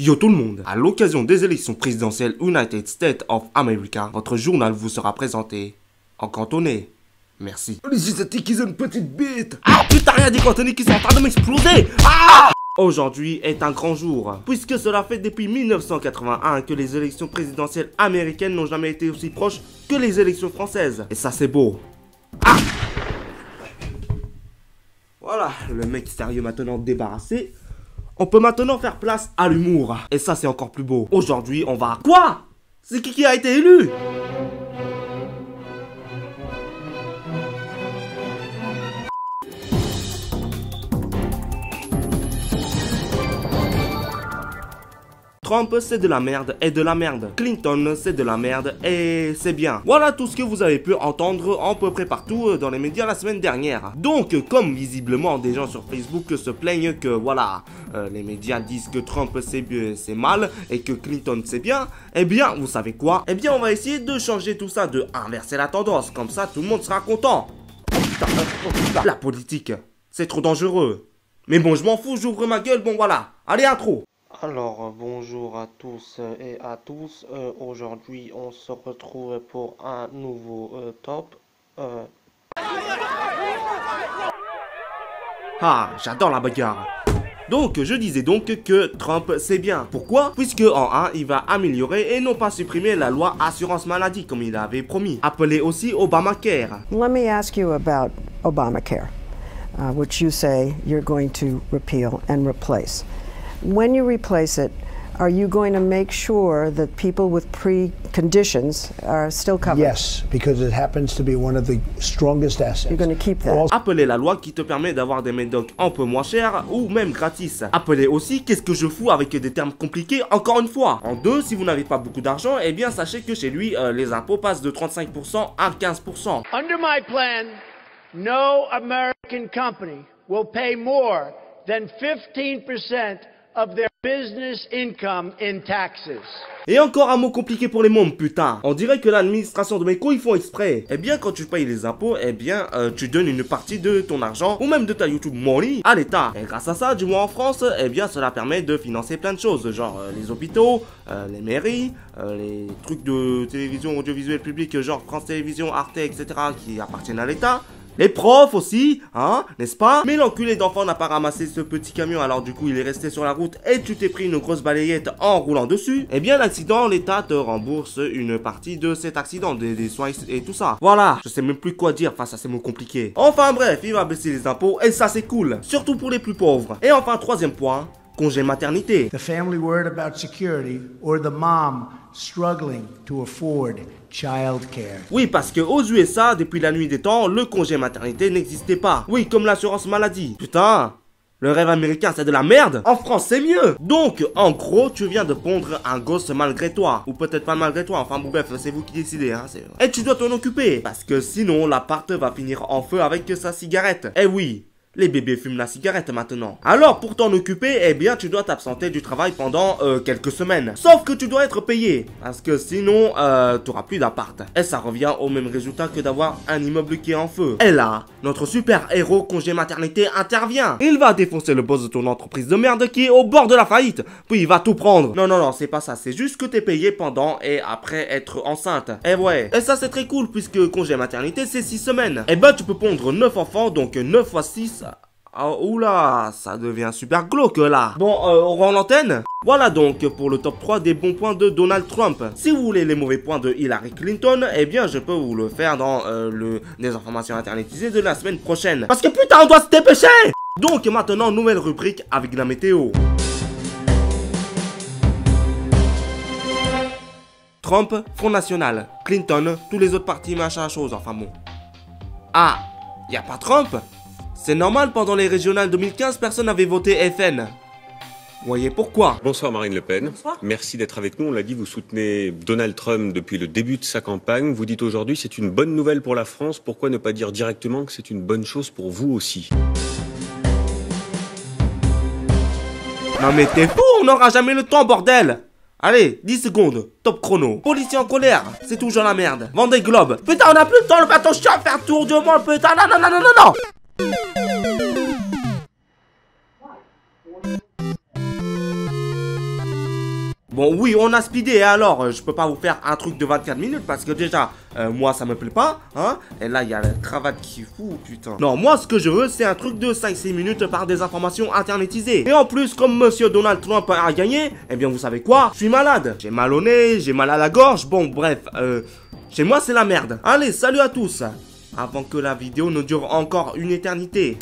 Yo tout le monde, à l'occasion des élections présidentielles United States of America, votre journal vous sera présenté en cantonais. Merci. Ils ont une petite bite Ah putain, rien dit cantonais qui sont en train de m'exploser Ah Aujourd'hui est un grand jour, puisque cela fait depuis 1981 que les élections présidentielles américaines n'ont jamais été aussi proches que les élections françaises. Et ça c'est beau. Ah Voilà, le mec sérieux maintenant débarrassé. On peut maintenant faire place à l'humour. Et ça, c'est encore plus beau. Aujourd'hui, on va... Quoi? C'est qui qui a été élu? Trump c'est de la merde et de la merde. Clinton c'est de la merde et c'est bien. Voilà tout ce que vous avez pu entendre en peu près partout euh, dans les médias la semaine dernière. Donc comme visiblement des gens sur Facebook se plaignent que voilà, euh, les médias disent que Trump c'est mal et que Clinton c'est bien, eh bien vous savez quoi? Eh bien on va essayer de changer tout ça, de inverser la tendance, comme ça tout le monde sera content. La politique, c'est trop dangereux. Mais bon, je m'en fous, j'ouvre ma gueule, bon voilà. Allez, intro alors bonjour à tous et à tous, euh, aujourd'hui on se retrouve pour un nouveau euh, top. Euh. Ah, j'adore la bagarre donc, je disais donc que Trump c'est bien. Pourquoi? Puisque en 1, il va améliorer et non pas supprimer la loi assurance maladie comme il avait promis, appelée aussi Obamacare. Let me ask you about Obamacare, uh, which you say you're going to repeal and replace. When you replace it, are you going to make sure that people with preconditions are still covered? Yes, because it happens to be one of the strongest assets. You're going to keep that. Appelez la loi qui te permet d'avoir des médocs un peu moins chers ou même gratis. Appelez aussi qu'est-ce que je fous avec des termes compliqués encore une fois? En deux, si vous n'avez pas beaucoup d'argent, eh bien sachez que chez lui, euh, les impôts passent de 35% à 15%. Under my plan, no American company will pay more than 15% of their business income in taxes. Et encore un mot compliqué pour les mômes, putain. On dirait que l'administration de mes ils font exprès. Eh bien, quand tu payes les impôts, eh bien, euh, tu donnes une partie de ton argent, ou même de ta YouTube money, à l'État. Et grâce à ça, du moins en France, eh bien, cela permet de financer plein de choses, genre euh, les hôpitaux, euh, les mairies, les trucs de télévision audiovisuelle publique, genre France Télévisions, Arte, etc., qui appartiennent à l'État. Les profs aussi, hein, n'est-ce pas? Mais l'enculé d'enfant n'a pas ramassé ce petit camion, alors du coup il est resté sur la route et tu t'es pris une grosse balayette en roulant dessus. Eh bien l'accident, l'État te rembourse une partie de cet accident, des, soins et tout ça. Voilà, je sais même plus quoi dire face à ces mots compliqués. Enfin bref, il va baisser les impôts et ça c'est cool, surtout pour les plus pauvres. Et enfin troisième point, congé maternité. The family word about security or the mom struggling to afford oui, parce que aux USA, depuis la nuit des temps, le congé maternité n'existait pas. Oui, comme l'assurance maladie. Putain, le rêve américain, c'est de la merde En France, c'est mieux Donc, en gros, tu viens de pondre un gosse malgré toi. Ou peut-être pas malgré toi, enfin bon, bref, c'est vous qui décidez, hein. Et tu dois t'en occuper, parce que sinon, l'appart va finir en feu avec sa cigarette. Eh oui les bébés fument la cigarette maintenant. Alors pour t'en occuper, eh bien tu dois t'absenter du travail pendant euh, quelques semaines. Sauf que tu dois être payé. Parce que sinon, euh, t'auras plus d'appart. Et ça revient au même résultat que d'avoir un immeuble qui est en feu. Et là, notre super héros congé maternité intervient. Il va défoncer le boss de ton entreprise de merde qui est au bord de la faillite. Puis il va tout prendre. Non, non, non, c'est pas ça. C'est juste que t'es payé pendant et après être enceinte. Et ouais. Et ça c'est très cool puisque congé maternité c'est 6 semaines. Et bah tu peux pondre 9 enfants, donc 9 fois 6 Oh, oula, ça devient super glauque là. Bon, euh, on rend l'antenne Voilà donc pour le top 3 des bons points de Donald Trump. Si vous voulez les mauvais points de Hillary Clinton, eh bien je peux vous le faire dans euh, le des informations internetisées de la semaine prochaine. Parce que putain, on doit se dépêcher Donc maintenant, nouvelle rubrique avec la météo. Trump, Front National. Clinton, tous les autres partis, machin chose, enfin bon. Ah, y a pas Trump? C'est normal, pendant les régionales 2015, personne n'avait voté FN. Voyez pourquoi? Bonsoir Marine Le Pen. Merci d'être avec nous. On l'a dit, vous soutenez Donald Trump depuis le début de sa campagne. Vous dites aujourd'hui c'est une bonne nouvelle pour la France. Pourquoi ne pas dire directement que c'est une bonne chose pour vous aussi? Non mais t'es fou, on n'aura jamais le temps, bordel Allez, 10 secondes, top chrono. Policier en colère, c'est toujours la merde. Vendée Globe. Putain, on a plus le temps, le bateau chien faire tour du monde, putain, non, non, non, non, non, non Bon, oui, on a speedé, alors euh, je peux pas vous faire un truc de 24 minutes parce que déjà, euh, moi ça me plaît pas, hein. Et là, il y a la cravate qui fout, putain. Non, moi ce que je veux, c'est un truc de 5-6 minutes par des informations internetisées. Et en plus, comme monsieur Donald Trump a gagné, eh bien vous savez quoi? Je suis malade. J'ai mal au nez, j'ai mal à la gorge, bon, bref, euh, chez moi c'est la merde. Allez, salut à tous avant que la vidéo ne dure encore une éternité.